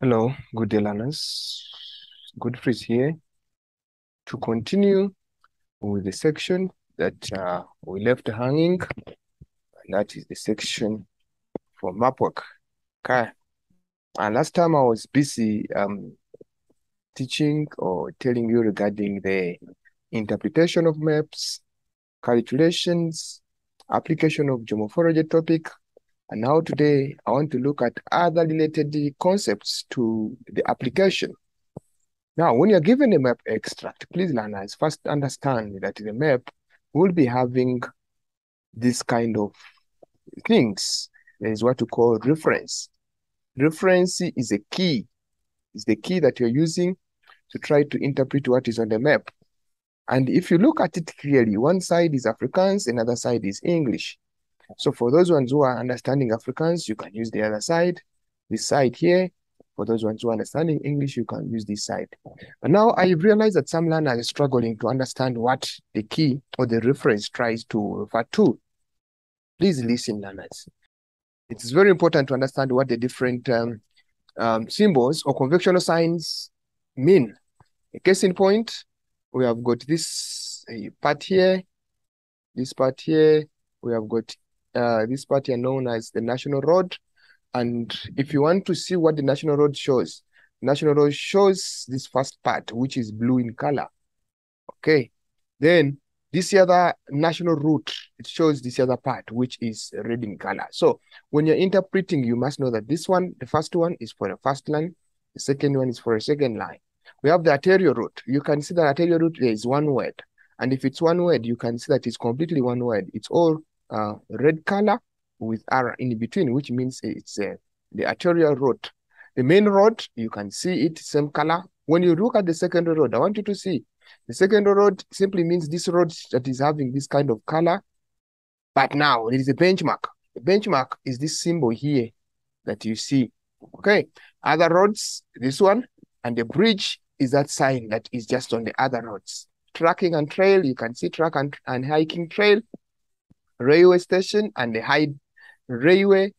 Hello, good day learners. Godfrey here to continue with the section that uh, we left hanging, and that is the section for map work. Okay. And last time I was busy um, teaching or telling you regarding the interpretation of maps, calculations, application of geomorphology topic, and now today I want to look at other related concepts to the application. Now, when you're given a map extract, please learners first understand that the map will be having this kind of things. There is what you call reference. Reference is a key. It's the key that you're using to try to interpret what is on the map. And if you look at it clearly, one side is Afrikaans, another side is English. So for those ones who are understanding Afrikaans, you can use the other side, this side here. For those ones who are understanding English, you can use this side. But now I realize that some learners are struggling to understand what the key or the reference tries to refer to. Please listen, learners. It is very important to understand what the different um, um, symbols or conventional signs mean. A case in point, we have got this uh, part here, this part here, we have got uh, this part here known as the National Road. And if you want to see what the National Road shows, National Road shows this first part, which is blue in color. Okay. Then this other national route, it shows this other part, which is red in color. So when you're interpreting, you must know that this one, the first one is for the first line, the second one is for a second line. We have the arterial route. You can see that arterial route there is one word. And if it's one word, you can see that it's completely one word. It's all uh, red color with R in between, which means it's uh, the arterial road. The main road, you can see it same color. When you look at the secondary road, I want you to see the secondary road simply means this road that is having this kind of color. But now there is a benchmark. The benchmark is this symbol here that you see. Okay. Other roads, this one, and the bridge is that sign that is just on the other roads. Tracking and trail, you can see track and, and hiking trail railway station and the high railway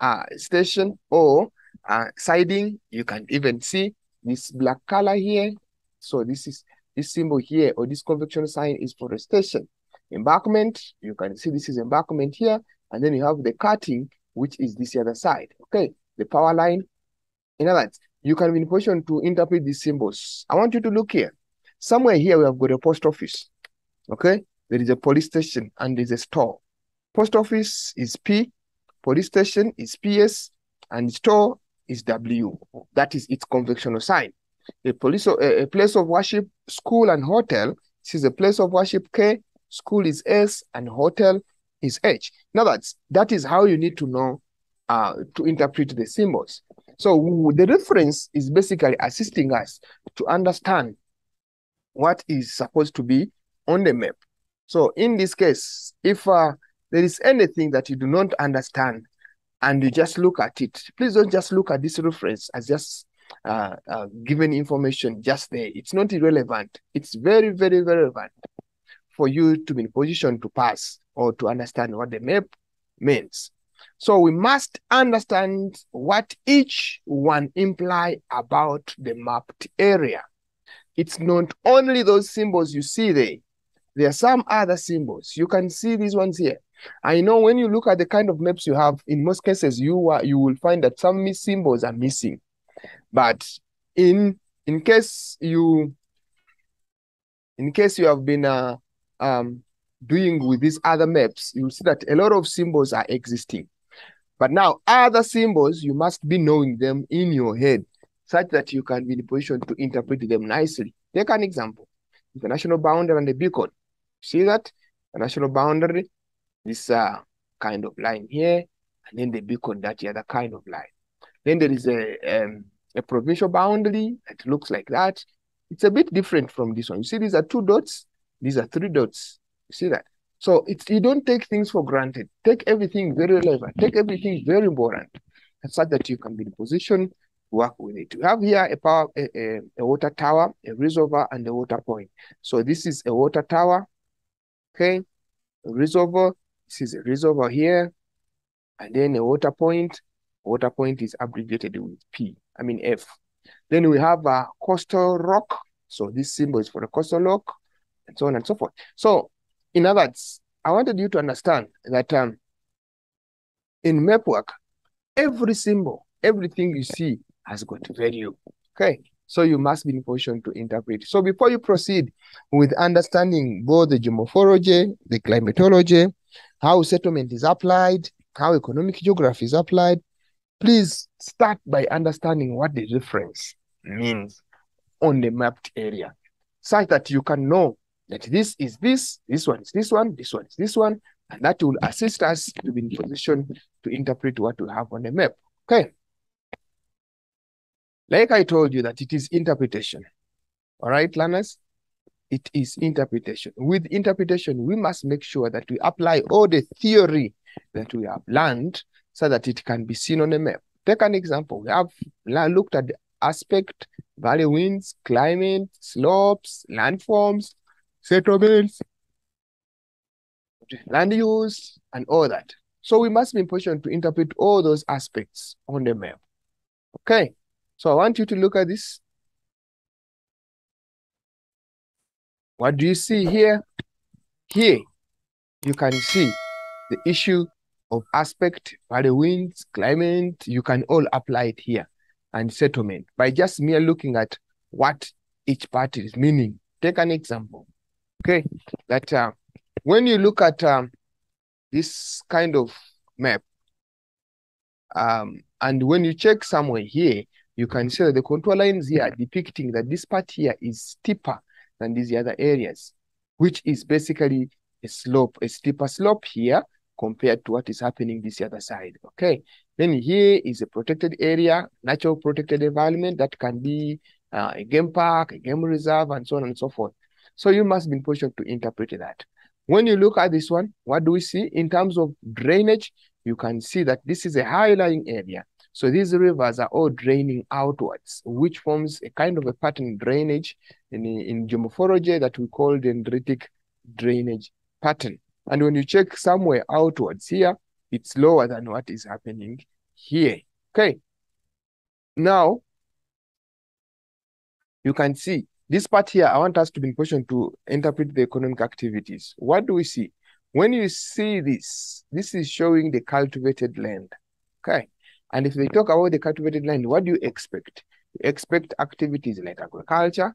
uh, station or uh, siding. You can even see this black color here. So this is this symbol here or this convection sign is for the station. Embankment, you can see this is embankment here. And then you have the cutting, which is this other side. Okay, the power line. In other words, you can be in position to interpret these symbols. I want you to look here. Somewhere here we have got a post office. Okay, there is a police station and there's a store. Post office is P, police station is PS, and store is W. That is its conventional sign. A police, a, a place of worship, school, and hotel. This is a place of worship K, school is S, and hotel is H. Now that's that is how you need to know uh, to interpret the symbols. So the reference is basically assisting us to understand what is supposed to be on the map. So in this case, if uh, there is anything that you do not understand and you just look at it, please don't just look at this reference as just uh, uh, given information just there. It's not irrelevant. It's very, very, very relevant for you to be in position to pass or to understand what the map means. So we must understand what each one imply about the mapped area. It's not only those symbols you see there, there are some other symbols. You can see these ones here. I know when you look at the kind of maps you have, in most cases, you are you will find that some symbols are missing. But in in case you in case you have been uh, um, doing with these other maps, you will see that a lot of symbols are existing. But now other symbols, you must be knowing them in your head such that you can be in a position to interpret them nicely. Take an example. international national boundary and the beacon. See that? The national boundary, this uh, kind of line here, and then the beacon, that the other kind of line. Then there is a, um, a provincial boundary that looks like that. It's a bit different from this one. You see, these are two dots. These are three dots. You see that? So it's you don't take things for granted. Take everything very relevant. Take everything very important, such that you can be in position to work with it. We have here a power, a, a, a water tower, a reservoir, and a water point. So this is a water tower. Okay, a reservoir. This is a reservoir here, And then a water point, water point is abbreviated with P, I mean F. Then we have a coastal rock. So this symbol is for a coastal rock, and so on and so forth. So in other words, I wanted you to understand that um, in map work, every symbol, everything you see has got value. Okay, so you must be in position to interpret. So before you proceed with understanding both the geomorphology, the climatology, how settlement is applied, how economic geography is applied, please start by understanding what the reference means on the mapped area, such that you can know that this is this, this one is this one, this one is this one, and that will assist us to be in position to interpret what we have on the map. Okay. Like I told you that it is interpretation. All right, learners? It is interpretation. With interpretation, we must make sure that we apply all the theory that we have learned so that it can be seen on the map. Take an example. We have looked at the aspect, valley winds, climate, slopes, landforms, settlements, land use, and all that. So we must be in position to interpret all those aspects on the map. Okay, so I want you to look at this. What do you see here? Here, you can see the issue of aspect, valley winds, climate, you can all apply it here and settlement by just mere looking at what each part is meaning. Take an example. Okay, that uh, when you look at um, this kind of map, um, and when you check somewhere here, you can see that the contour lines here depicting that this part here is steeper than these other areas, which is basically a slope, a steeper slope here compared to what is happening this other side. Okay. Then here is a protected area, natural protected environment that can be uh, a game park, a game reserve, and so on and so forth. So you must be in position to interpret that. When you look at this one, what do we see? In terms of drainage, you can see that this is a high-lying area. So these rivers are all draining outwards, which forms a kind of a pattern drainage in, in geomorphology that we call dendritic drainage pattern. And when you check somewhere outwards here, it's lower than what is happening here. Okay. Now, you can see this part here, I want us to be in position to interpret the economic activities. What do we see? When you see this, this is showing the cultivated land. Okay. And if they talk about the cultivated land, what do you expect? You expect activities like agriculture,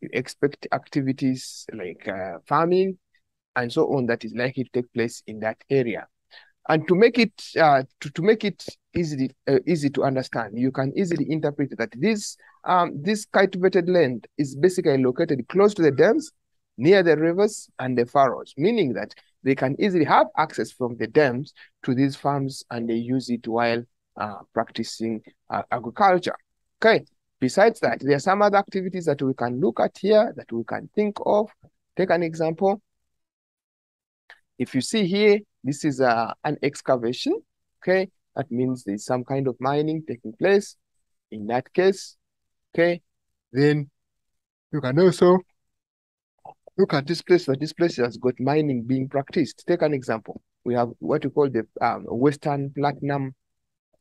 you expect activities like uh, farming, and so on that is likely to take place in that area. And to make it uh, to, to make it easy uh, easy to understand, you can easily interpret that this um, this cultivated land is basically located close to the dams, near the rivers and the furrows, meaning that they can easily have access from the dams to these farms and they use it while uh, practicing uh, agriculture. Okay. Besides that, there are some other activities that we can look at here that we can think of. Take an example. If you see here, this is uh, an excavation, okay? That means there's some kind of mining taking place. In that case, okay, then you can also look at this place, that this place has got mining being practiced. Take an example. We have what we call the um, Western Platinum,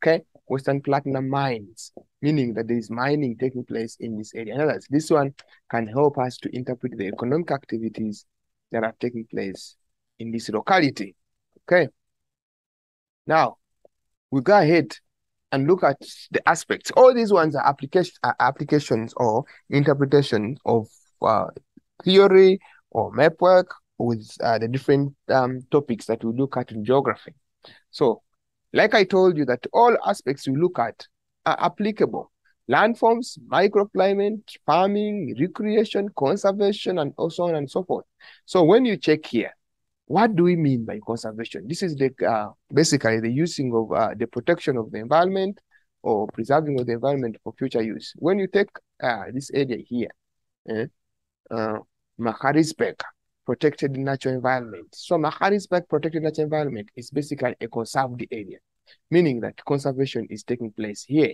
okay? Western Platinum mines, meaning that there is mining taking place in this area. In other words, this one can help us to interpret the economic activities that are taking place in this locality. Okay. Now, we go ahead and look at the aspects. All these ones are application are applications or interpretation of uh, theory or map work with uh, the different um, topics that we look at in geography. So, like I told you that all aspects we look at are applicable. Landforms, microclimate, farming, recreation, conservation, and so on and so forth. So when you check here, what do we mean by conservation? This is the uh, basically the using of uh, the protection of the environment or preserving of the environment for future use. When you take uh, this area here, eh, uh, Magaliesberg, protected natural environment. So Magaliesberg protected natural environment is basically a conserved area, meaning that conservation is taking place here.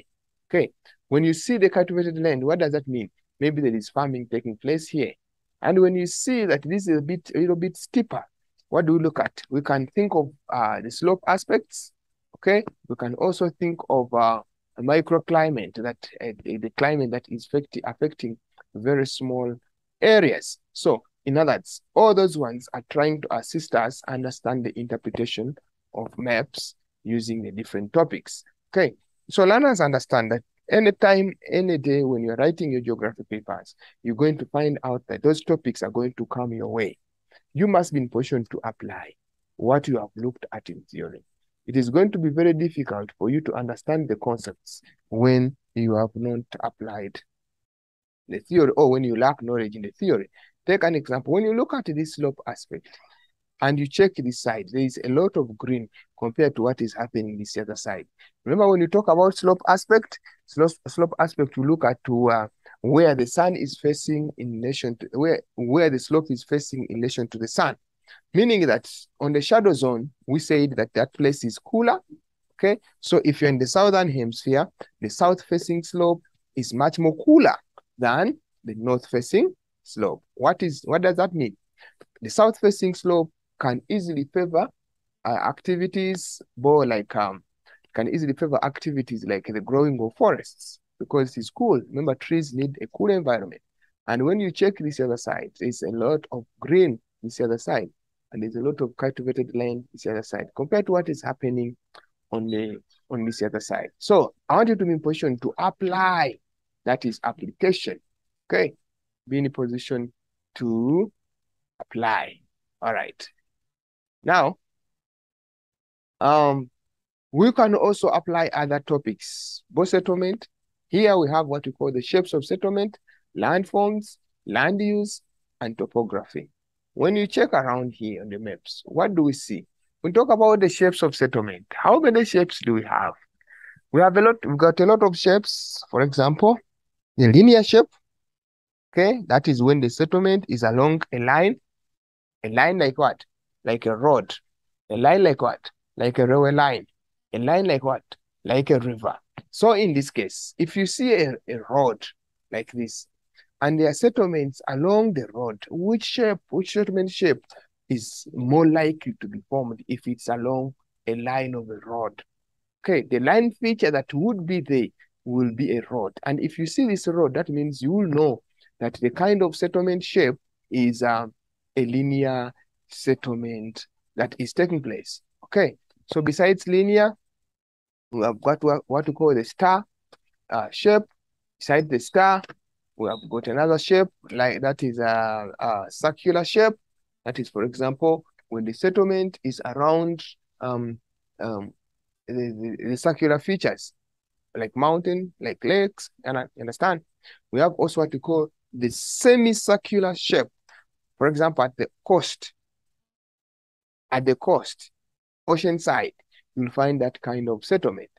Okay, when you see the cultivated land, what does that mean? Maybe there is farming taking place here. And when you see that this is a bit, a little bit steeper, what do we look at? We can think of uh, the slope aspects, Okay, we can also think of uh, a microclimate that uh, the climate that is affecting very small areas. So in other words, all those ones are trying to assist us understand the interpretation of maps using the different topics. Okay, so learners understand that anytime, any day when you're writing your geography papers, you're going to find out that those topics are going to come your way. You must be in position to apply what you have looked at in theory. It is going to be very difficult for you to understand the concepts when you have not applied the theory or when you lack knowledge in the theory. Take an example. When you look at this slope aspect and you check this side, there is a lot of green compared to what is happening this other side. Remember when you talk about slope aspect, slope, slope aspect, you look at to uh, where the sun is facing in relation to where where the slope is facing in relation to the sun. Meaning that on the shadow zone, we said that that place is cooler. Okay, so if you're in the southern hemisphere, the south facing slope is much more cooler than the north facing slope. What is what does that mean? The south facing slope can easily favor uh, activities, more like um, can easily favor activities like the growing of forests because it's cool. Remember, trees need a cool environment. And when you check this other side, there's a lot of green this other side, and there's a lot of cultivated land this other side compared to what is happening on the on this other side. So I want you to be in position to apply. That is application. Okay, be in a position to apply. All right. Now, um, we can also apply other topics. Both settlement, here we have what we call the shapes of settlement, landforms, land use, and topography. When you check around here on the maps, what do we see? We talk about the shapes of settlement. How many shapes do we have? We have a lot, we've got a lot of shapes. For example, the linear shape, okay? That is when the settlement is along a line. A line like what? Like a road. A line like what? Like a railway line. A line like what? Like a river. So in this case, if you see a, a road like this, and there are settlements along the road, which shape, which settlement shape is more likely to be formed if it's along a line of a road? Okay, the line feature that would be there will be a road. And if you see this road, that means you will know that the kind of settlement shape is um, a linear settlement that is taking place. Okay, so besides linear, we have got what, we call the star uh, shape. Beside the star, we have got another shape like that is a, a circular shape. That is, for example, when the settlement is around um, um, the, the, the circular features like mountain, like lakes, and I understand. We have also what we call the semicircular shape. For example, at the coast, at the coast, ocean side, you'll find that kind of settlement.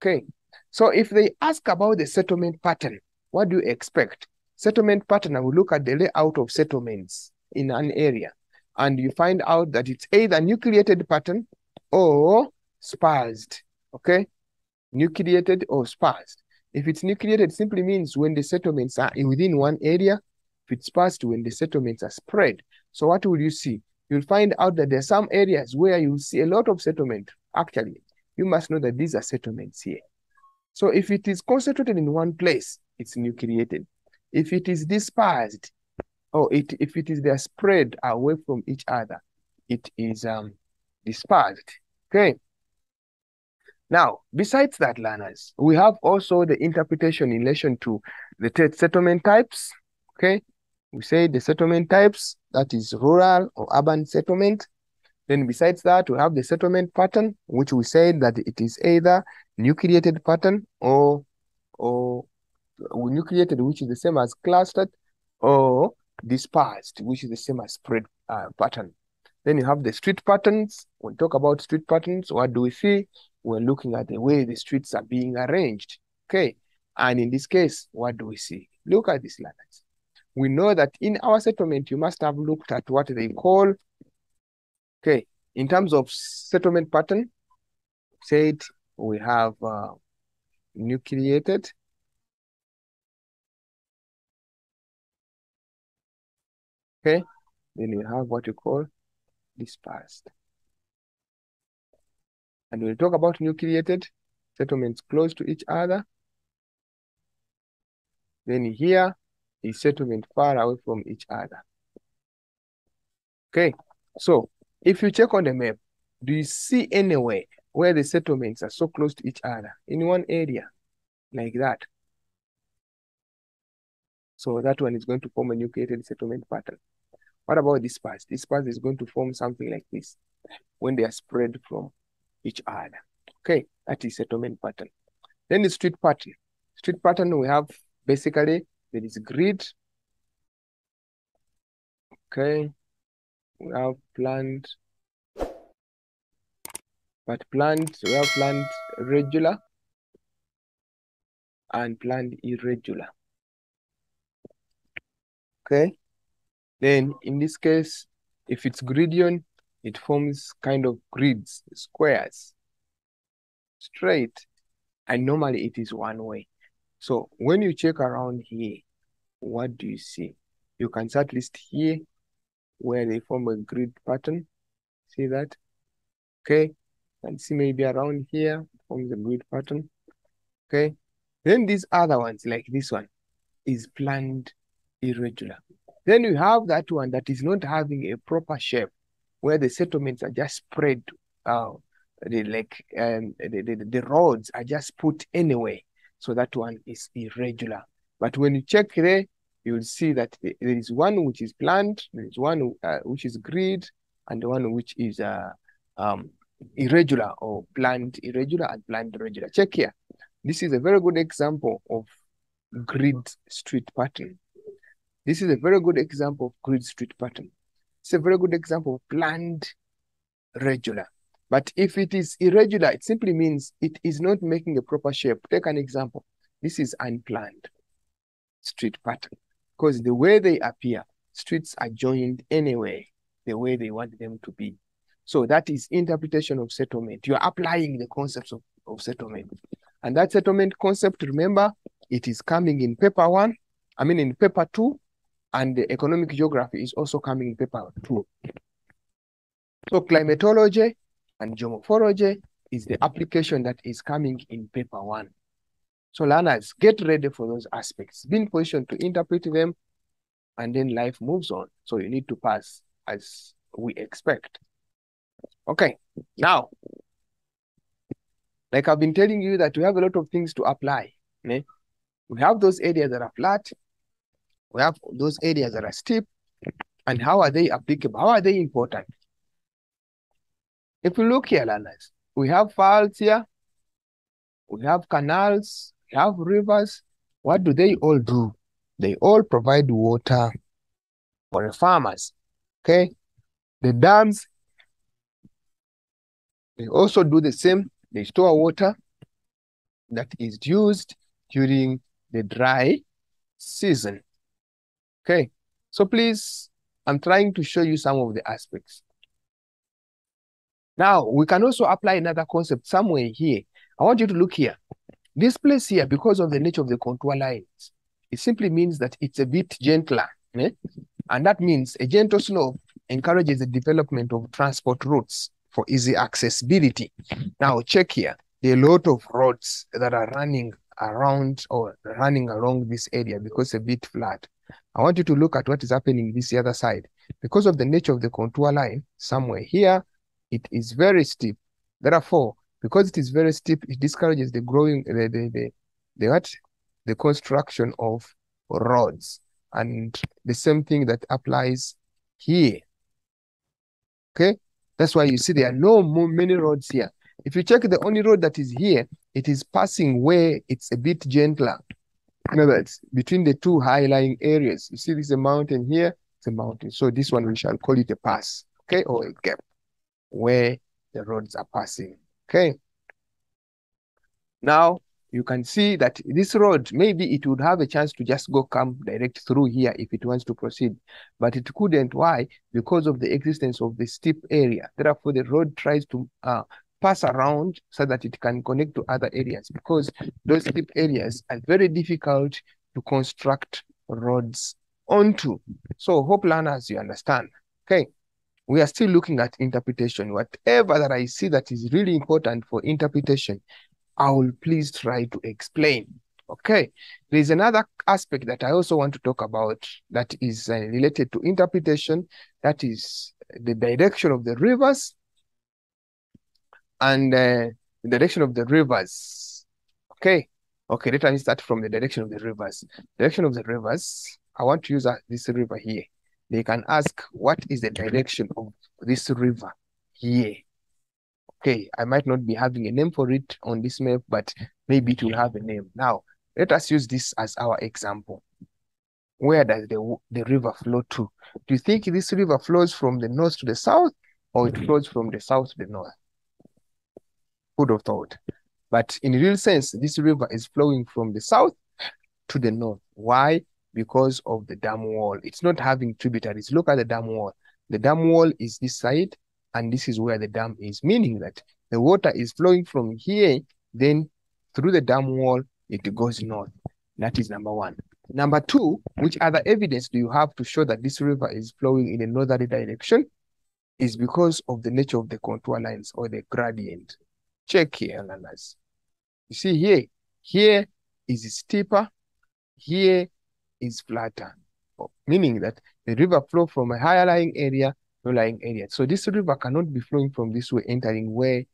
Okay. So if they ask about the settlement pattern, what do you expect? Settlement pattern, I will look at the layout of settlements in an area. And you find out that it's either nucleated pattern or sparsed. Okay. Nucleated or sparsed. If it's nucleated, simply means when the settlements are within one area. If it's sparsed, when the settlements are spread. So what will you see? You'll find out that there are some areas where you see a lot of settlement Actually, you must know that these are settlements here. So if it is concentrated in one place, it's nucleated. If it is dispersed, or it, if it is they're spread away from each other, it is um, dispersed. Okay. Now, besides that, learners, we have also the interpretation in relation to the settlement types. Okay. We say the settlement types, that is rural or urban settlement. Then besides that, we have the settlement pattern, which we said that it is either nucleated pattern or or nucleated, which is the same as clustered, or dispersed, which is the same as spread uh, pattern. Then you have the street patterns. When we talk about street patterns, what do we see? We're looking at the way the streets are being arranged. Okay. And in this case, what do we see? Look at these lines. We know that in our settlement, you must have looked at what they call Okay, in terms of settlement pattern, said we have uh, nucleated. Okay, then you have what you call dispersed. And we'll talk about nucleated settlements close to each other. Then here is settlement far away from each other. Okay, so if you check on the map, do you see anywhere where the settlements are so close to each other in one area like that? So that one is going to form a nucleated settlement pattern. What about this part? This part is going to form something like this when they are spread from each other. Okay, that is settlement pattern. Then the street pattern. Street pattern, we have basically, there is grid. Okay, we have planned, but planned, we have planned regular and planned irregular. Okay, then in this case, if it's gridiron, it forms kind of grids, squares, straight, and normally it is one way. So when you check around here, what do you see? You can start list here where they form a grid pattern. See that? Okay. And see maybe around here forms a grid pattern. Okay. Then these other ones, like this one, is planned irregular. Then you have that one that is not having a proper shape, where the settlements are just spread out. The, like um, the, the, the roads are just put anyway. So that one is irregular. But when you check there, you'll see that there is one which is planned, there is one uh, which is grid, and one which is uh, um, irregular or planned irregular and planned irregular. Check here. This is a very good example of grid street pattern. This is a very good example of grid street pattern. It's a very good example of planned regular. But if it is irregular, it simply means it is not making a proper shape. Take an example. This is unplanned street pattern because the way they appear, streets are joined anyway, the way they want them to be. So that is interpretation of settlement. You're applying the concepts of, of settlement. And that settlement concept, remember, it is coming in paper one, I mean in paper two, and the economic geography is also coming in paper two. So climatology and geomorphology is the application that is coming in paper one. So learners, get ready for those aspects. Be in position to interpret them, and then life moves on. So you need to pass as we expect. Okay, now, like I've been telling you that we have a lot of things to apply. We have those areas that are flat, we have those areas that are steep. And how are they applicable? How are they important? If we look here, learners, we have fields here, we have canals, we have rivers. What do they all do? They all provide water for the farmers. Okay? The dams, they also do the same. They store water that is used during the dry season. Okay, so please, I'm trying to show you some of the aspects. Now, we can also apply another concept somewhere here. I want you to look here. This place here, because of the nature of the contour lines, it simply means that it's a bit gentler. Eh? And that means a gentle slope encourages the development of transport routes for easy accessibility. Now, check here. There are a lot of roads that are running around or running along this area because it's a bit flat. I want you to look at what is happening this other side. Because of the nature of the contour line, somewhere here, it is very steep. Therefore, because it is very steep, it discourages the growing, the, the, the, the what? The construction of roads. And the same thing that applies here. Okay? That's why you see there are no more many roads here. If you check the only road that is here, it is passing where it's a bit gentler. In other words, between the two high-lying areas, you see this is a mountain here, it's a mountain. So this one we shall call it a pass, okay, or a gap where the roads are passing, okay? Now, you can see that this road, maybe it would have a chance to just go come direct through here if it wants to proceed, but it couldn't. Why? Because of the existence of the steep area. Therefore, the road tries to uh, pass around so that it can connect to other areas because those steep areas are very difficult to construct roads onto. So hope learners, you understand. Okay. we are still looking at interpretation. Whatever that I see that is really important for interpretation, I will please try to explain. Okay, there is another aspect that I also want to talk about that is uh, related to interpretation. That is the direction of the rivers and uh, the direction of the rivers. Okay, okay, let me start from the direction of the rivers. Direction of the rivers, I want to use uh, this river here. They can ask, what is the direction of this river here? Okay, I might not be having a name for it on this map, but maybe it will have a name. Now, let us use this as our example. Where does the, the river flow to? Do you think this river flows from the north to the south or it flows from the south to the north? Would have thought. But in real sense, this river is flowing from the south to the north. Why? Because of the dam wall. It's not having tributaries. Look at the dam wall. The dam wall is this side, and this is where the dam is, meaning that the water is flowing from here, then through the dam wall it goes north. That is number one. Number two, which other evidence do you have to show that this river is flowing in a northerly direction? Is because of the nature of the contour lines or the gradient. Check here, analyze. You see here, here is steeper, here is flatter, oh, meaning that the river flow from a higher lying area to lying area. So this river cannot be flowing from this way, entering where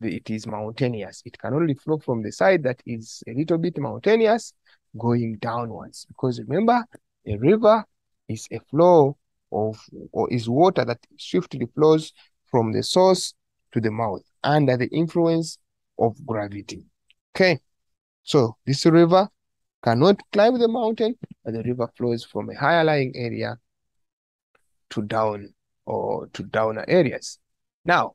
it is mountainous. It can only flow from the side that is a little bit mountainous going downwards. Because remember, a river is a flow of, or is water that swiftly flows from the source to the mouth under the influence of gravity. Okay, so this river cannot climb the mountain, and the river flows from a higher lying area to down or to downer areas. Now,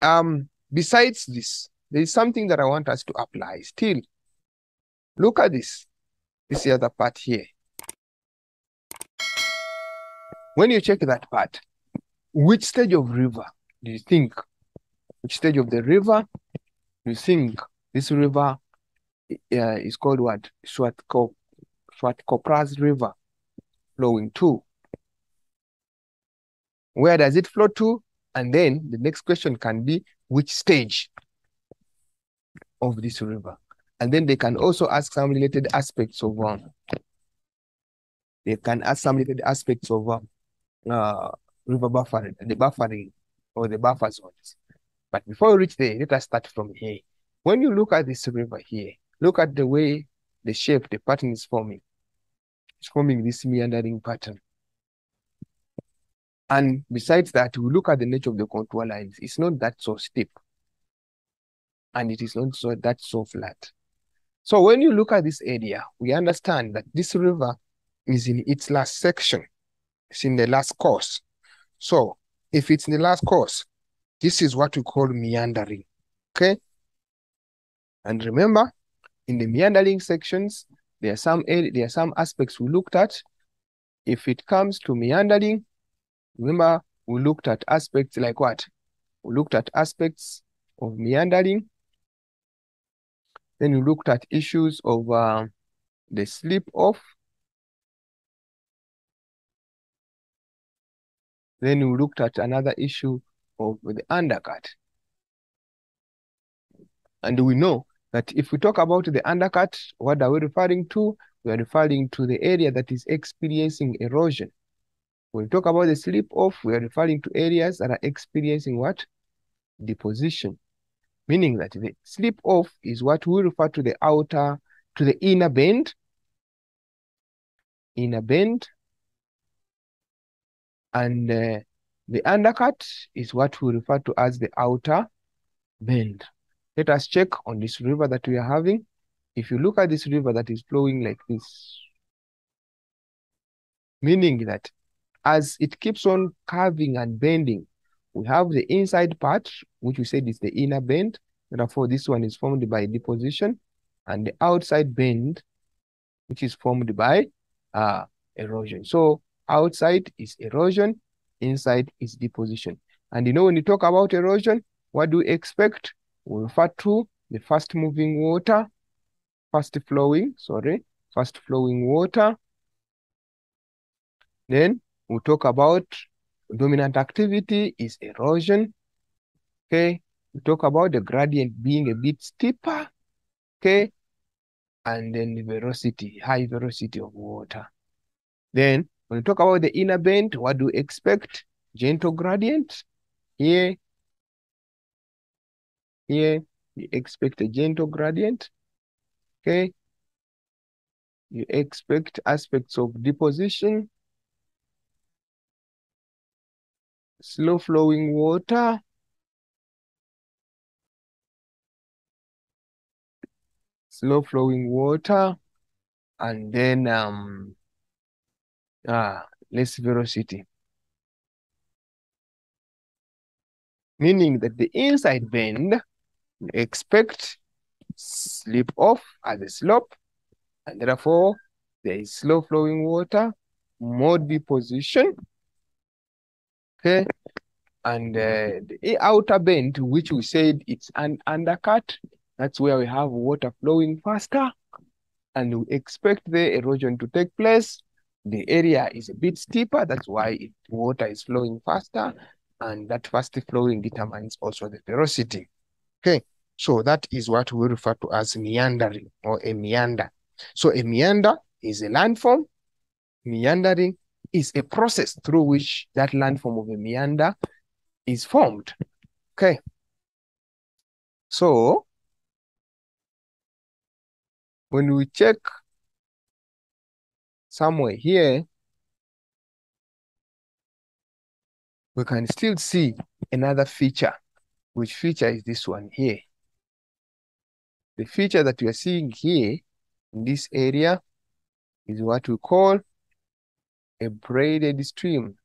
um, besides this, there is something that I want us to apply still. Look at this. This other part here. When you check that part, which stage of river do you think? Which stage of the river you think this river uh, is called what? Schwarzkopf's River flowing to? Where does it flow to? And then the next question can be which stage of this river? And then they can also ask some related aspects of um, they can ask some related aspects of um, uh, river buffering, the buffering or the buffer zones. But before we reach there, let us start from here. When you look at this river here, look at the way the shape, the pattern is forming. It's forming this meandering pattern. And besides that, we look at the nature of the contour lines. It's not that so steep. And it is not so that so flat. So when you look at this area, we understand that this river is in its last section. It's in the last course. So if it's in the last course, this is what we call meandering. Okay? And remember, in the meandering sections, there are some there are some aspects we looked at. If it comes to meandering, Remember, we looked at aspects like what? We looked at aspects of meandering. Then we looked at issues of uh, the slip off. Then we looked at another issue of the undercut. And we know that if we talk about the undercut, what are we referring to? We are referring to the area that is experiencing erosion. When we talk about the slip off, we are referring to areas that are experiencing what? Deposition. Meaning that the slip off is what we refer to the outer, to the inner bend. Inner bend. And uh, the undercut is what we refer to as the outer bend. Let us check on this river that we are having. If you look at this river that is flowing like this, meaning that as it keeps on curving and bending, we have the inside part, which we said is the inner bend. Therefore, this one is formed by deposition, and the outside bend, which is formed by uh, erosion. So outside is erosion, inside is deposition. And you know, when you talk about erosion, what do we expect? We refer to the fast moving water, fast flowing, sorry, fast flowing water. Then we talk about Dominant activity is erosion. Okay. We talk about the gradient being a bit steeper. Okay. And then the velocity, high velocity of water. Then when we talk about the inner bend, what do we expect? Gentle gradient. Here, here, you expect a gentle gradient. Okay. You expect aspects of deposition, slow flowing water, slow flowing water, and then um, ah, less velocity. Meaning that the inside bend expect slip off as a slope, and therefore there is slow flowing water, more deposition, okay, and uh, the outer bend, which we said it's an undercut, that's where we have water flowing faster, and we expect the erosion to take place. The area is a bit steeper, that's why it, water is flowing faster, and that fast flowing determines also the velocity. Okay, so that is what we refer to as meandering or a meander. So a meander is a landform. Meandering is a process through which that landform of a meander is formed. Okay. So when we check somewhere here, we can still see another feature, which feature is this one here. The feature that we are seeing here in this area is what we call a braided stream.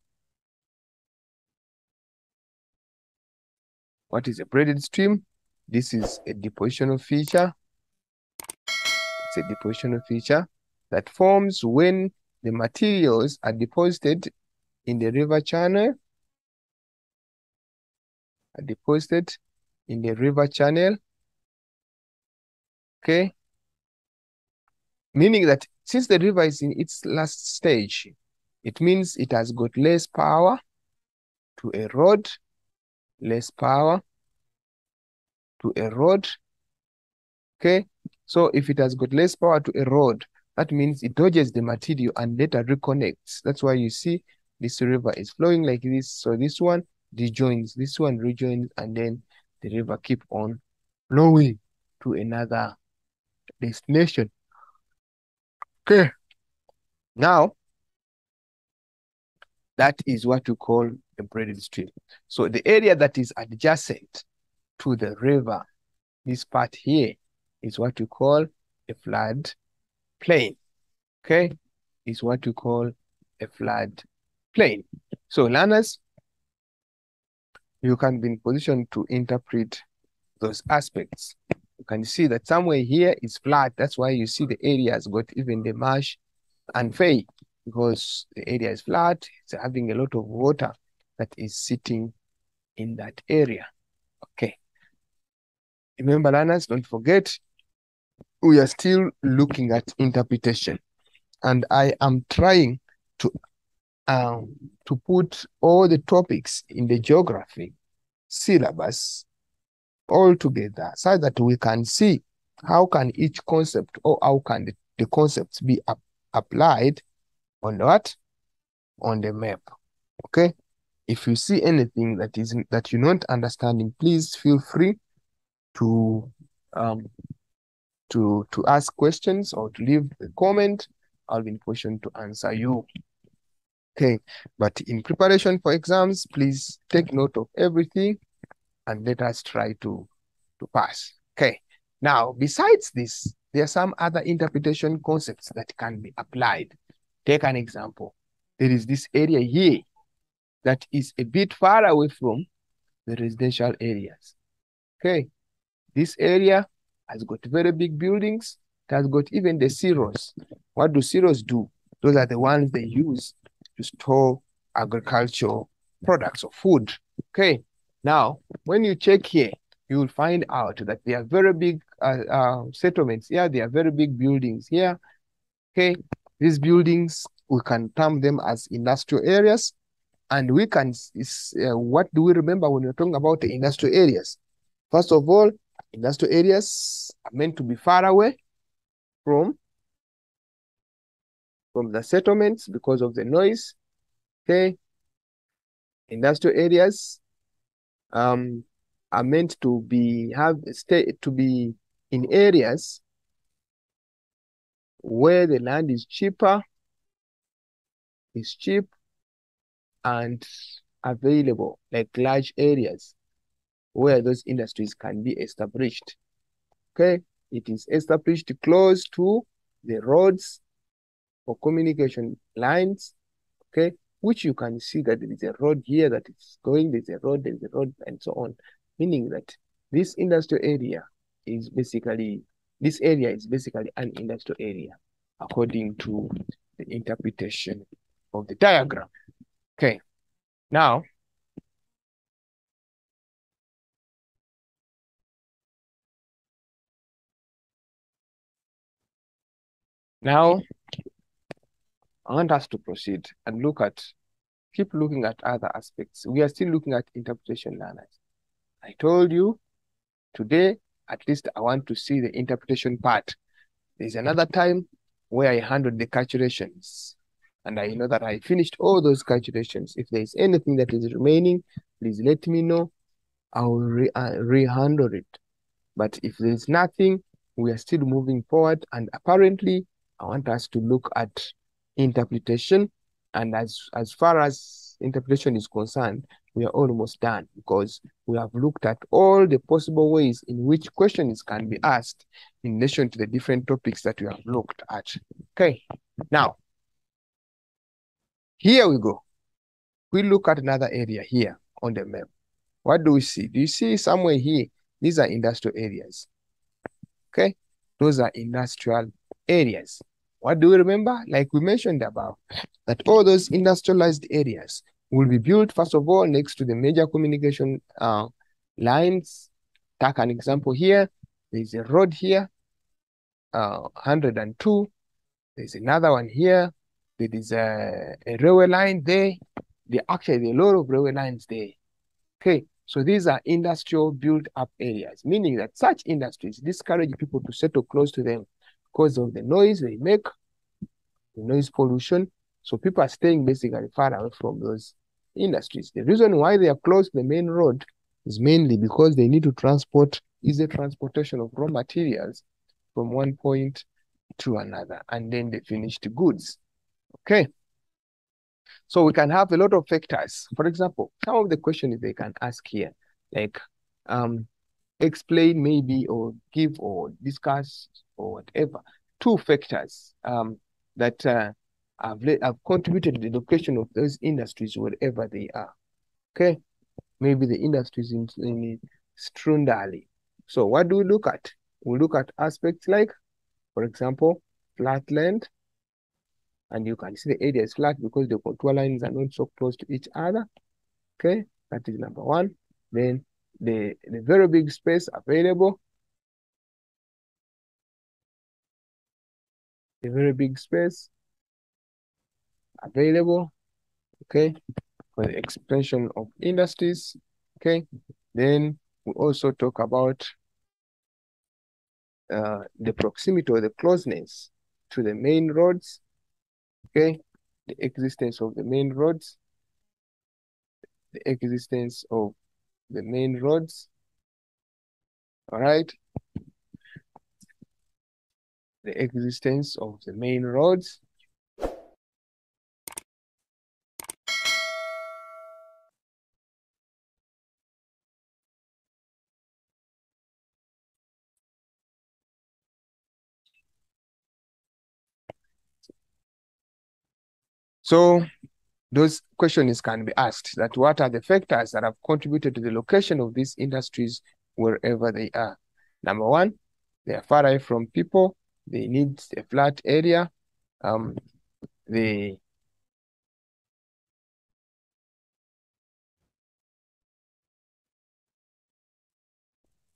What is a braided stream? This is a depositional feature. It's a depositional feature that forms when the materials are deposited in the river channel, are deposited in the river channel, okay? Meaning that since the river is in its last stage, it means it has got less power to erode, less power to erode, okay? So if it has got less power to erode, that means it dodges the material and later reconnects. That's why you see this river is flowing like this. So this one rejoins, this one rejoins, and then the river keep on flowing to another destination. Okay. Now, that is what you call a braided stream. So the area that is adjacent to the river, this part here, is what you call a flood plain. Okay, is what you call a flood plain. So learners, you can be in position to interpret those aspects. You can see that somewhere here is flat. That's why you see the area has got even the marsh and vlei because the area is flat. It's having a lot of water that is sitting in that area. Okay. Remember, learners, don't forget, we are still looking at interpretation. And I am trying to um, to put all the topics in the geography syllabus all together so that we can see how can each concept or how can the, the concepts be ap applied on what? On the map. Okay? If you see anything that is that you're not understanding, please feel free to um to to ask questions or to leave a comment. I'll be in position to answer you. Okay, but in preparation for exams, please take note of everything and let us try to, to pass. Okay, now besides this, there are some other interpretation concepts that can be applied. Take an example. There is this area here that is a bit far away from the residential areas. Okay, this area has got very big buildings. It has got even the silos. What do silos do? Those are the ones they use to store agricultural products or food. Okay. Now, when you check here, you will find out that they are very big uh, uh, settlements. Yeah, they are very big buildings here. Okay. These buildings, we can term them as industrial areas. And we can, is, uh, what do we remember when we're talking about the industrial areas? First of all, industrial areas are meant to be far away from, from the settlements because of the noise. Okay. Industrial areas um, are meant to be have stay to be in areas where the land is cheaper, is cheap and available, like large areas where those industries can be established. Okay, it is established close to the roads or communication lines. Okay, which you can see that there is a road here that is going, there's a road, there's a road, and so on. Meaning that this industrial area is basically, this area is basically an industrial area according to the interpretation of the diagram. Okay, now, now I want us to proceed and look at, keep looking at other aspects. We are still looking at interpretation learners. I told you today, at least I want to see the interpretation part. There's another time where I handled the calculations and I know that I finished all those calculations. If there is anything that is remaining, please let me know. I'll re uh, rehandle it. But if there is nothing, we are still moving forward. And apparently, I want us to look at interpretation. And as, as far as interpretation is concerned, we are almost done because we have looked at all the possible ways in which questions can be asked in relation to the different topics that we have looked at. Okay, now, here we go. We look at another area here on the map. What do we see? Do you see somewhere here? These are industrial areas. Okay, those are industrial areas. What do we remember? Like we mentioned above, that all those industrialized areas will be built, first of all, next to the major communication uh, lines. Take an example here. There's a road here, uh, 102. There's another one here. There is a, a railway line there. There actually a lot of railway lines there. Okay, so these are industrial built up areas, meaning that such industries discourage people to settle close to them because of the noise they make, the noise pollution. So people are staying basically far away from those industries. The reason why they are close to the main road is mainly because they need to transport easy transportation of raw materials from one point to another, and then the finished goods. Okay. So we can have a lot of factors. For example, some of the questions they can ask here, like um, explain maybe or give or discuss or whatever, two factors um, that uh, have, have contributed to the location of those industries wherever they are. Okay, maybe the industries in, in Strundali. So what do we look at? We look at aspects like, for example, flatland, and you can see the area is flat because the contour lines are not so close to each other. Okay, that is number one. Then the, the very big space available. A very big space available, okay, for the expansion of industries, okay. Then we also talk about uh, the proximity or the closeness to the main roads, okay, the existence of the main roads, the existence of the main roads, all right, the existence of the main roads. So those questions can be asked that what are the factors that have contributed to the location of these industries wherever they are? Number one, they are far away from people. They need a flat area. Um, they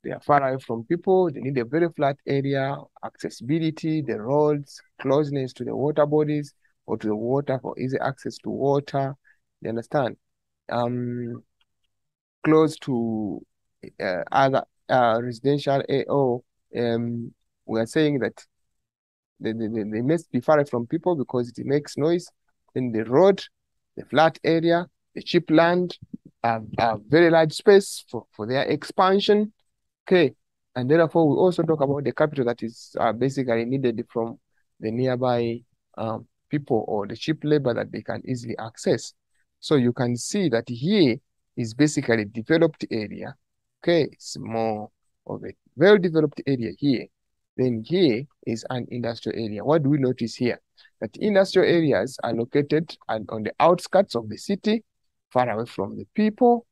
they are far away from people. They need a very flat area, accessibility, the roads, closeness to the water bodies or to the water for easy access to water, You understand? Um, close to uh, other uh, residential AO, um, we are saying that they, they, they must be far from people because it makes noise. Then the road, the flat area, the cheap land, a, have very large space for, for their expansion. Okay. And therefore, we also talk about the capital that is uh, basically needed from the nearby um, people or the cheap labor that they can easily access. So you can see that here is basically a developed area. Okay, it's more of a well-developed area here. Then here is an industrial area. What do we notice here? That industrial areas are located and on the outskirts of the city, far away from the people.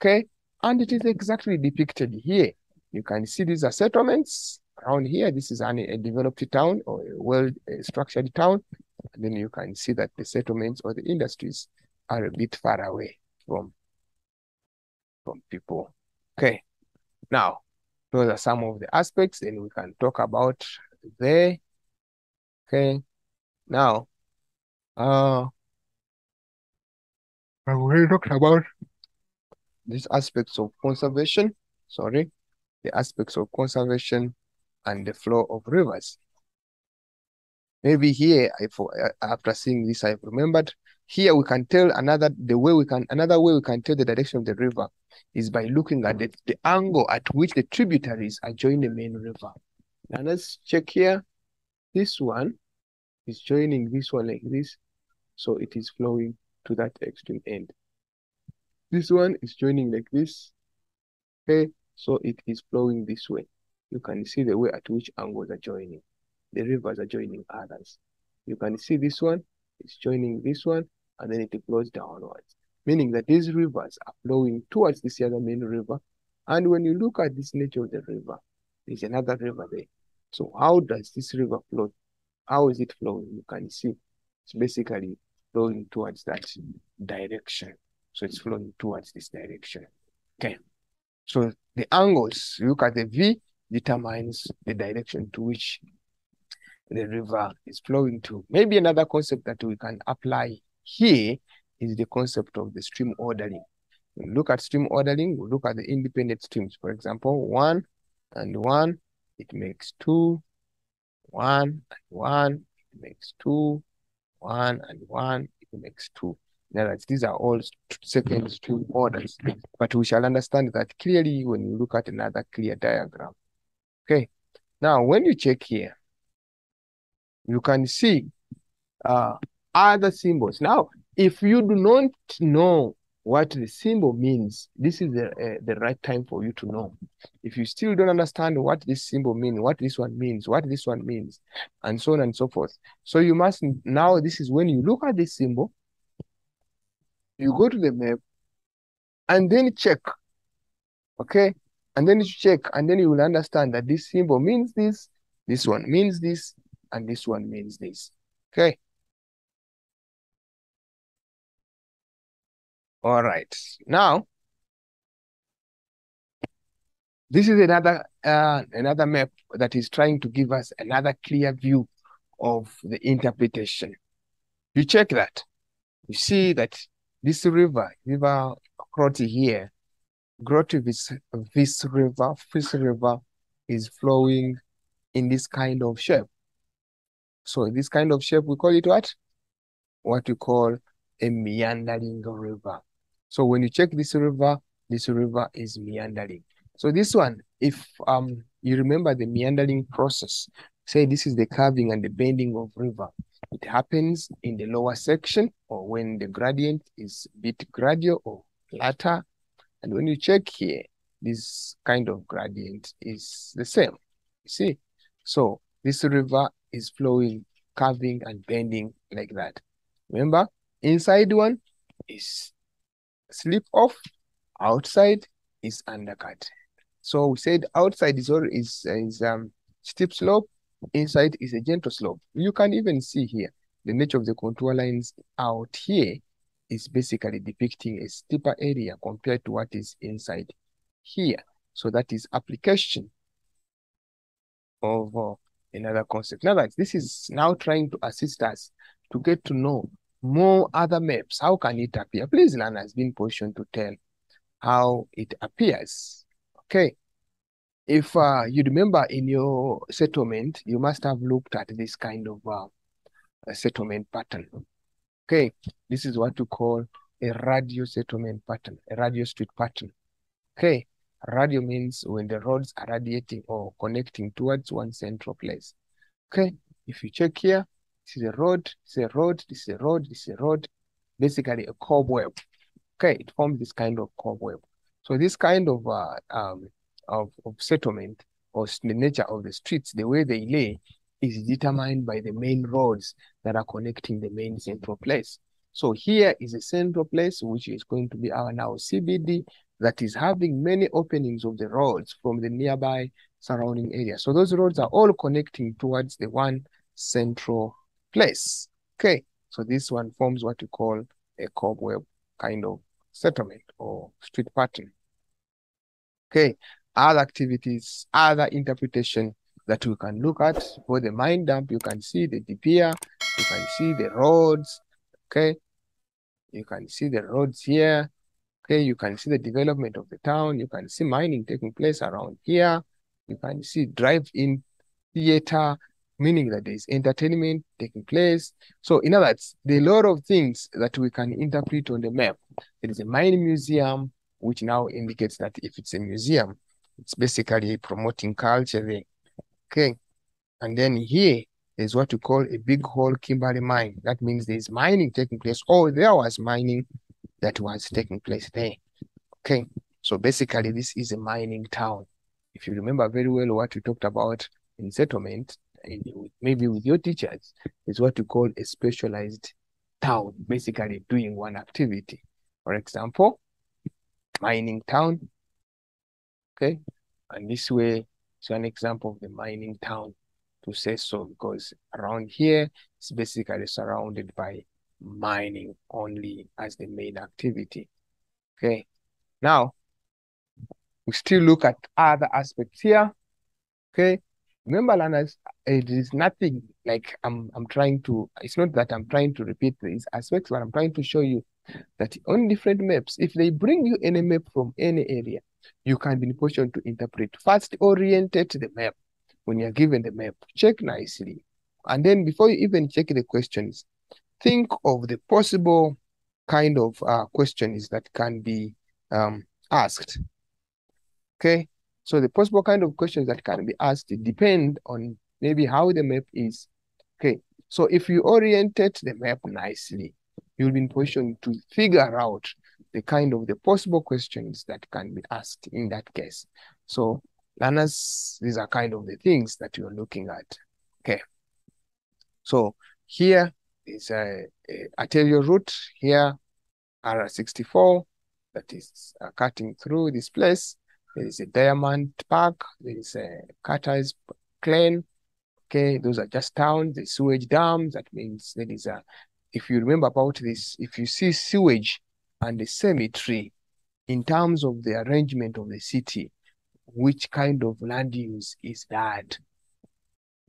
Okay, and it is exactly depicted here. You can see these are settlements around here. This is an, a developed town or a well-structured town. And then you can see that the settlements or the industries are a bit far away from, from people. Okay, now those are some of the aspects and we can talk about there. Okay, now, uh, I've already talked about these aspects of conservation, sorry, the aspects of conservation and the flow of rivers. Maybe here, I for uh, after seeing this, I've remembered. Here we can tell another the way we can another way we can tell the direction of the river is by looking at the, mm. the angle at which the tributaries are joining the main river. Now let's check here. This one is joining this one like this. So it is flowing to that extreme end. This one is joining like this. Okay, so it is flowing this way. You can see the way at which angles are joining. The rivers are joining others. You can see this one is joining this one, and then it flows downwards meaning that these rivers are flowing towards this other main river. And when you look at this nature of the river, there's another river there. So how does this river flow? How is it flowing? You can see it's basically flowing towards that direction. So it's flowing towards this direction. Okay. So the angles, you look at the V, determines the direction to which the river is flowing to. Maybe another concept that we can apply here is the concept of the stream ordering. We look at stream ordering, we look at the independent streams. For example, one and one, it makes two, one and one, it makes two, one and one, it makes two. In other words, these are all second stream orders, but we shall understand that clearly when you look at another clear diagram. Okay, now when you check here, you can see uh, other symbols. Now, if you do not know what the symbol means, this is the, uh, the right time for you to know. If you still don't understand what this symbol means, what this one means, what this one means, and so on and so forth. So you must, now this is when you look at this symbol, you go to the map, and then check, okay? And then you check, and then you will understand that this symbol means this, this one means this, and this one means this, okay? All right. Now, this is another uh, another map that is trying to give us another clear view of the interpretation. You check that. You see that this river, River Croti here, Groti this, this river, this river is flowing in this kind of shape. So this kind of shape, we call it what? What we call a meandering river. So when you check this river, this river is meandering. So this one, if um you remember the meandering process, say this is the curving and the bending of river. It happens in the lower section or when the gradient is bit gradual or flatter. And when you check here, this kind of gradient is the same. You see? So this river is flowing, curving and bending like that. Remember, inside one is slip off, outside is undercut. So we said outside is all is is um steep slope, inside is a gentle slope. You can even see here the nature of the contour lines out here is basically depicting a steeper area compared to what is inside here. So that is application of uh, another concept. Now that this is now trying to assist us to get to know more other maps. How can it appear? Please, learn has been positioned to tell how it appears. Okay. If uh, you remember in your settlement, you must have looked at this kind of uh, settlement pattern. Okay, this is what you call a radio settlement pattern, a radio street pattern. Okay, radio means when the roads are radiating or connecting towards one central place. Okay, if you check here, this is a road, this is a road, this is a road, this is a road, basically a cobweb. Okay, it forms this kind of cobweb. So this kind of uh, um, of, of settlement or the nature of the streets, the way they lay, is determined by the main roads that are connecting the main central place. So here is a central place, which is going to be our now CBD, that is having many openings of the roads from the nearby surrounding area. So those roads are all connecting towards the one central place. Okay, so this one forms what we call a cobweb kind of settlement or street pattern. Okay, other activities, other interpretation that we can look at for the mine dump. You can see the DPR, you can see the roads, okay? You can see the roads here, okay? You can see the development of the town. You can see mining taking place around here. You can see drive-in theater, meaning that there is entertainment taking place. So in other words, there are a lot of things that we can interpret on the map. There is a mining museum, which now indicates that if it's a museum, it's basically promoting culture there. Okay. And then here is what we call a big hole Kimberley mine. That means there's mining taking place. Oh, there was mining that was taking place there. Okay. So basically, this is a mining town. If you remember very well what we talked about in settlement, maybe with your teachers, is what we call a specialized town, basically doing one activity. For example, mining town. Okay. And this way, so an example of the mining town to say so, because around here, it's basically surrounded by mining only as the main activity. Okay. Now, we still look at other aspects here. Okay. Remember, learners, it is nothing like I'm I'm trying to, it's not that I'm trying to repeat these aspects, but I'm trying to show you that on different maps, if they bring you any map from any area, you can be in position to interpret. First, orientate the map when you're given the map. Check nicely. And then before you even check the questions, think of the possible kind of uh, questions that can be um, asked. Okay, so the possible kind of questions that can be asked depend on maybe how the map is. Okay, so if you orientate the map nicely, you'll be in position to figure out the kind of the possible questions that can be asked in that case. So learners, these are kind of the things that you're looking at. Okay. So here is a, a arterial route. Here, R64 that is uh, cutting through this place. There is a diamond park. There is a Carter's Glen. Okay, those are just towns. The sewage dams. That means there is a. If you remember about this, if you see sewage and the cemetery in terms of the arrangement of the city, which kind of land use is that?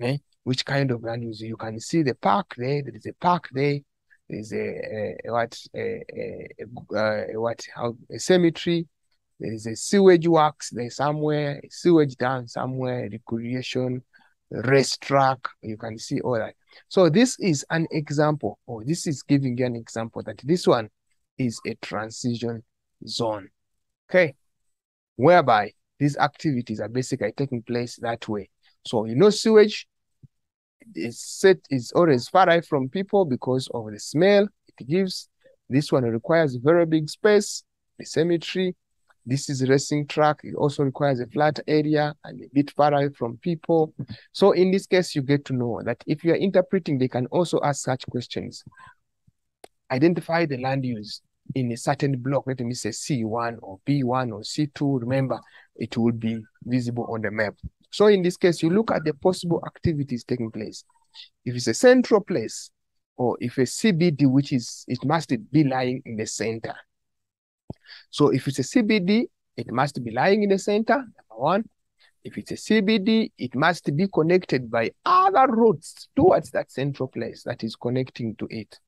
Okay? Eh? Which kind of land use? You can see the park there. There is a park there. There's a, a, a what a, a, a, what how a cemetery. There is a sewage works there somewhere, sewage down somewhere, recreation, racetrack. You can see all that. So this is an example, or this is giving you an example that this one is a transition zone. Okay. Whereby these activities are basically taking place that way. So you know sewage is set is always far away from people because of the smell it gives. This one requires a very big space, the cemetery. This is a racing track. It also requires a flat area and a bit far away from people. So in this case, you get to know that if you are interpreting, they can also ask such questions. Identify the land use in a certain block, let me say C1 or B1 or C2, remember, it will be visible on the map. So in this case, you look at the possible activities taking place. If it's a central place, or if a CBD, which is, it must be lying in the center. So if it's a CBD, it must be lying in the center, number one. If it's a CBD, it must be connected by other routes towards that central place that is connecting to it.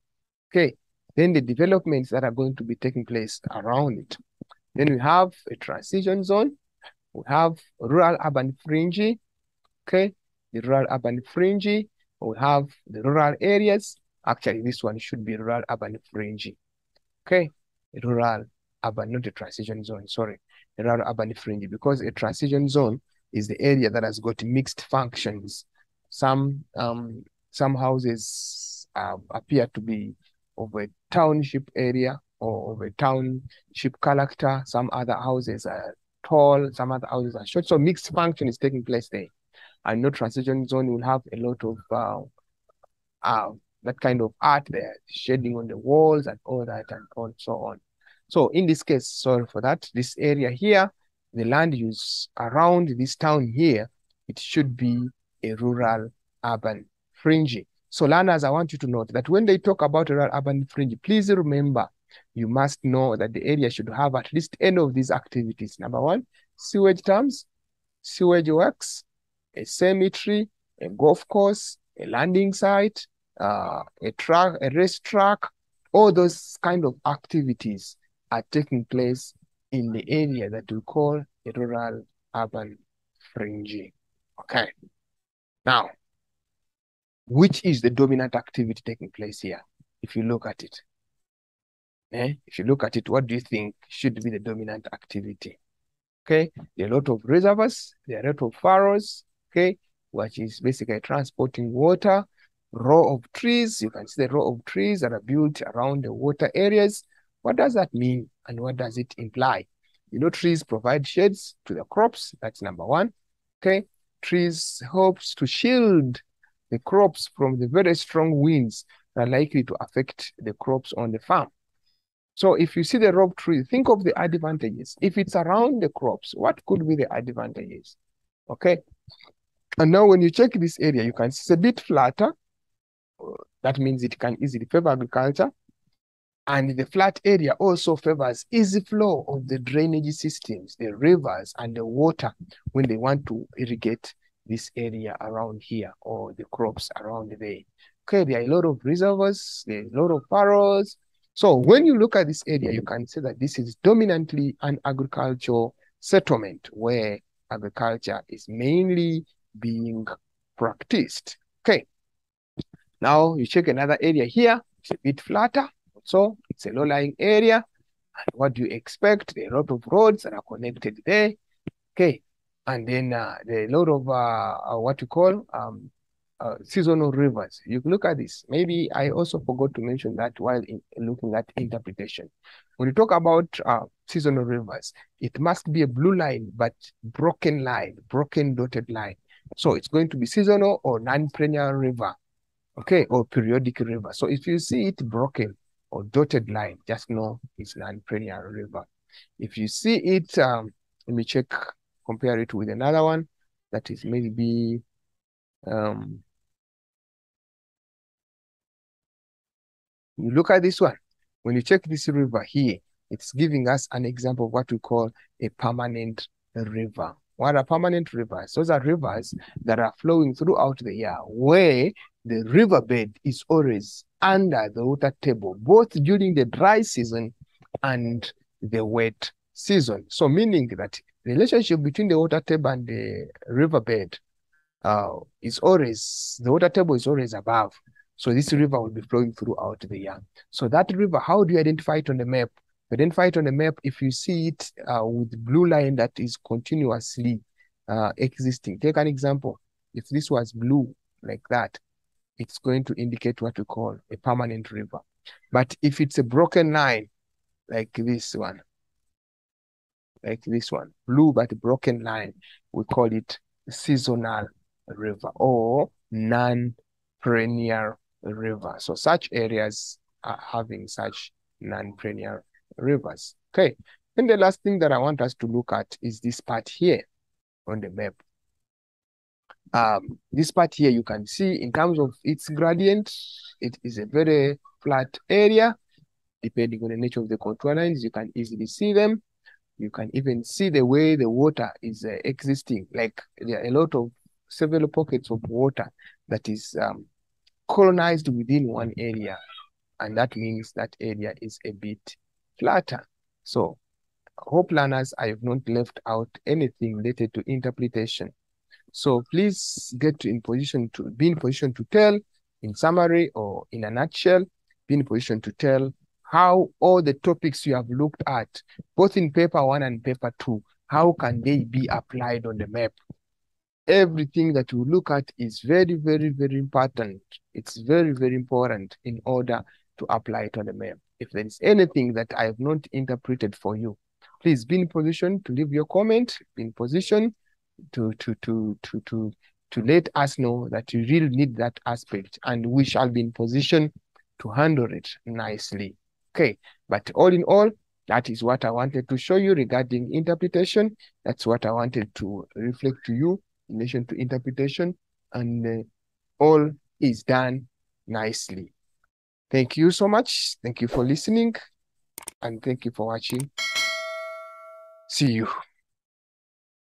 Okay, then the developments that are going to be taking place around it. Then we have a transition zone. We have rural urban fringe. Okay, the rural urban fringe. We have the rural areas. Actually, this one should be rural urban fringe. Okay, rural urban, not a transition zone, sorry, rural urban fringe, because a transition zone is the area that has got mixed functions. Some um, some houses uh, appear to be of a township area or of a township character. Some other houses are tall, some other houses are short. So mixed function is taking place there. And no transition zone will have a lot of uh, uh, that kind of art there, shading on the walls and all that and all so on. So in this case, sorry for that, this area here, the land use around this town here, it should be a rural urban fringe. So learners, I want you to note that when they talk about rural urban fringe, please remember you must know that the area should have at least any of these activities. Number one, sewage terms, sewage works, a cemetery, a golf course, a landing site, uh, a track, a race track, all those kind of activities are taking place in the area that we call a rural urban fringe. Okay. Now, which is the dominant activity taking place here? If you look at it, eh? if you look at it, what do you think should be the dominant activity? Okay, there are a lot of reservoirs, there are a lot of furrows, okay, which is basically transporting water, row of trees. You can see the row of trees that are built around the water areas. What does that mean and what does it imply? You know, trees provide shades to the crops. That's number one. Okay, trees helps to shield the crops from the very strong winds that are likely to affect the crops on the farm. So if you see the rope tree, think of the advantages. If it's around the crops, what could be the advantages? Okay. And now when you check this area, you can see it's a bit flatter. That means it can easily favor agriculture. And the flat area also favors easy flow of the drainage systems, the rivers and the water when they want to irrigate this area around here or the crops around there. Okay, there are a lot of reservoirs, there are a lot of furrows. So when you look at this area, you can see that this is dominantly an agricultural settlement where agriculture is mainly being practiced. Okay. Now you check another area here. It's a bit flatter. So it's a low-lying area. And what do you expect? There are a lot of roads that are connected there. Okay. And then uh, a lot of uh, uh, what you call um, uh, seasonal rivers. You look at this. Maybe I also forgot to mention that while in, looking at interpretation. When you talk about uh, seasonal rivers, it must be a blue line, but broken line, broken dotted line. So it's going to be seasonal or non-perennial river, okay, or periodic river. So if you see it broken or dotted line, just know it's non-perennial river. If you see it, um, let me check compare it with another one that is maybe um, you look at this one. When you check this river here, it's giving us an example of what we call a permanent river. What are permanent rivers? Those are rivers that are flowing throughout the year where the riverbed is always under the water table, both during the dry season and the wet season. So meaning that relationship between the water table and the riverbed uh, is always, the water table is always above. So this river will be flowing throughout the year. So that river, how do you identify it on the map? You identify it on the map if you see it uh, with blue line that is continuously uh, existing. Take an example. If this was blue like that, it's going to indicate what we call a permanent river. But if it's a broken line, like this one, like this one, blue but broken line, we call it seasonal river or non-perennial river. So such areas are having such non-perennial rivers. Okay, and the last thing that I want us to look at is this part here on the map. Um, this part here, you can see in terms of its gradient, it is a very flat area. Depending on the nature of the contour lines, you can easily see them. You can even see the way the water is uh, existing. Like there are a lot of several pockets of water that is um, colonized within one area. and that means that area is a bit flatter. So hope learners, I have not left out anything related to interpretation. So please get in position to be in position to tell in summary or in a nutshell, be in position to tell how all the topics you have looked at, both in paper one and paper two, how can they be applied on the map? Everything that you look at is very, very, very important. It's very, very important in order to apply it on the map. If there is anything that I have not interpreted for you, please be in position to leave your comment, be in position to to to to to to let us know that you really need that aspect and we shall be in position to handle it nicely. Okay, but all in all, that is what I wanted to show you regarding interpretation. That's what I wanted to reflect to you in relation to interpretation and uh, all is done nicely. Thank you so much. Thank you for listening and thank you for watching. See you.